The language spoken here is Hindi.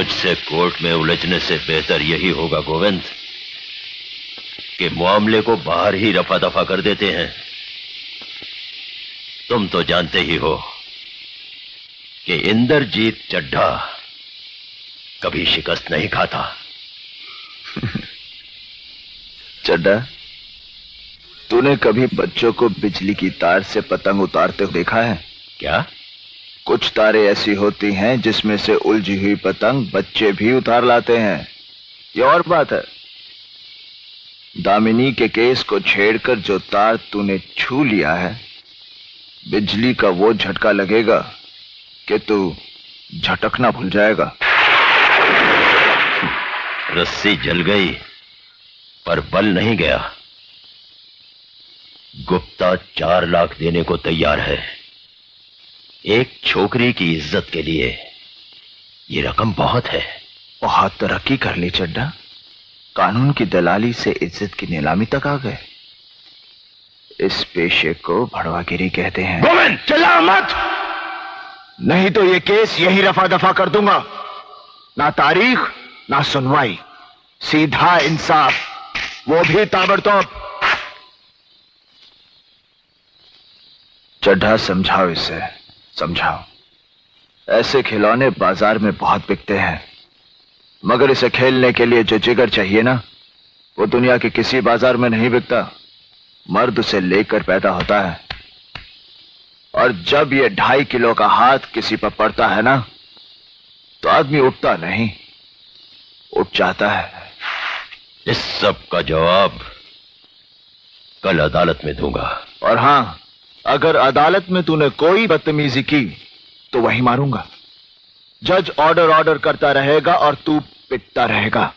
मुझसे कोर्ट में उलझने से बेहतर यही होगा गोविंद कि मामले को बाहर ही रफा दफ़ा कर देते हैं। तुम तो जानते ही हो कि इंद्रजीत चड्ढा कभी शिकस्त नहीं खाता। चड्डा तूने कभी बच्चों को बिजली की तार से पतंग उतारते हुए देखा है? क्या? कुछ तारे ऐसी होती हैं जिसमें से उलझी हुई पतंग बच्चे भी उतार लाते हैं। ये और बात है। दामिनी के केस को छेड़कर जो तार तूने छू लिया है, बिजली का वो झटका लगेगा कि तू झटकना भूल जाएगा। रस्सी जल गई, पर बल नहीं गया। गुप्ता चार लाख देने को तैयार है। एक छोकरी की इज़्ज़त के लिए ये रकम बहुत है। बहुत तरक्की कर ली चड्डा कानून की दलाली से इज़्ज़त की नीलामी तक आ गए। इस पेशे को भड़वागिरी कहते हैं। चला मत! नहीं तो ये केस यही रफा दफ़ा कर दूँगा। ना तारीख ना सुनवाई। सीधा इंसाफ। वो भी ताबड़तोड़। चड्ढा समझाओ इसे। समझाओ। ऐसे खिलौने बाज़ार में बहुत बिकते हैं। मगर इसे खेलने के लिए जो जिगर चाहिए ना वो दुनिया के किसी बाज़ार में नहीं बिकता। मर्द उसे लेकर पैदा होता है। और जब ये ढाई किलो का हाथ किसी पर पड़ता है ना तो आदमी उठता नहीं उठ जाता है। इस सब का जवाब कल अदालत में दूँगा। और हाँ अगर अदालत में तूने कोई बदतमीजी की तो वही मारूँगा। जज ऑर्डर ऑर्डर करता रहेगा और तू पिटता रहेगा।